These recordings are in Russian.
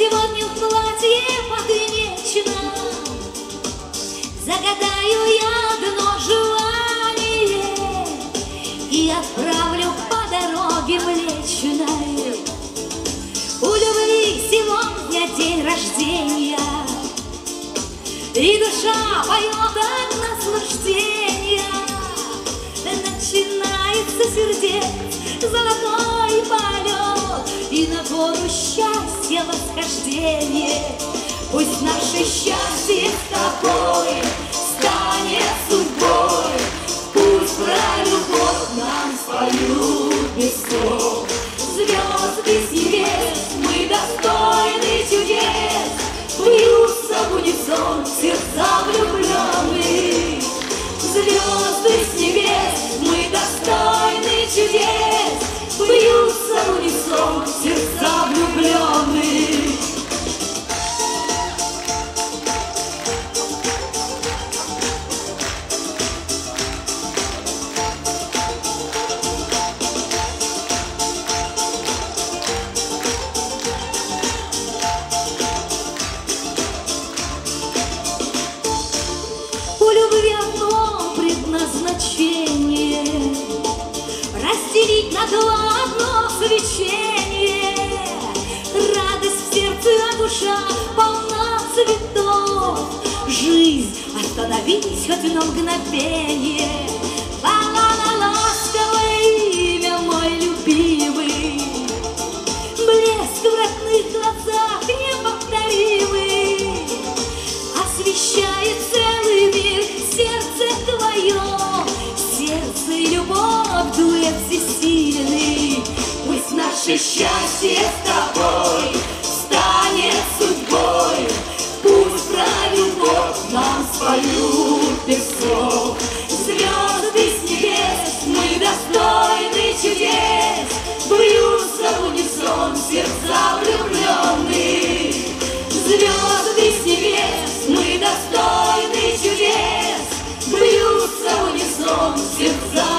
сегодня в платье подвенечена Загадаю я одно желание И отправлю по дороге Млечной. У любви сегодня день рождения И душа поет от наслаждения. Начинается сердец золотой полет восхождение Пусть наше счастье с тобой станет судьбой. Пусть про любовь нам споют без слов. Звезды с небес, мы достойны чудес. Бьются в унисон сердца влюбленных. Звезды с небес, мы достойны чудес. Бьются в унисон сердца влюбленных предназначение Разделить на два одно свечение. Радость в сердце, а душа полна цветов. Жизнь, остановись хоть на мгновение наше счастье с тобой станет судьбой. Пусть про любовь нам споют без слов Звезды с небес, мы достойны чудес. Бьются в унисон сердца влюбленных. Звезды с небес, мы достойны чудес. Бьются в унисон сердца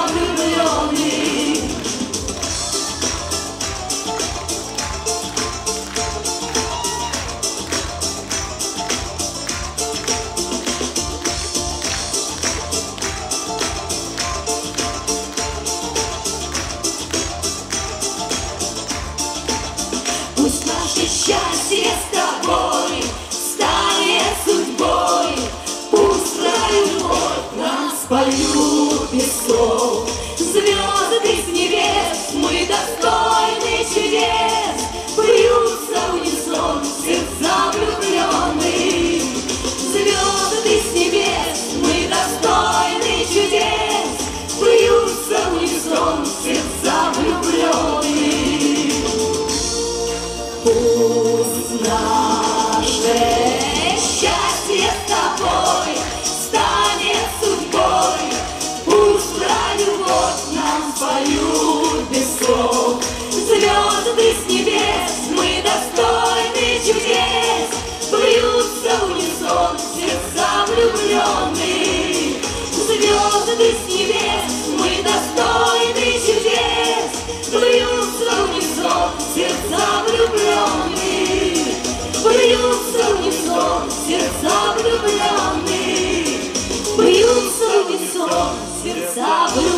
счастье с тобой станет судьбой, Пусть любовь нам споют сердца влюбленный. Звезды с небес, мы достойны чудес, Плюются в сердца влюбленные. Плюются в сердца влюбленные. Плюются в сердца влюбленные.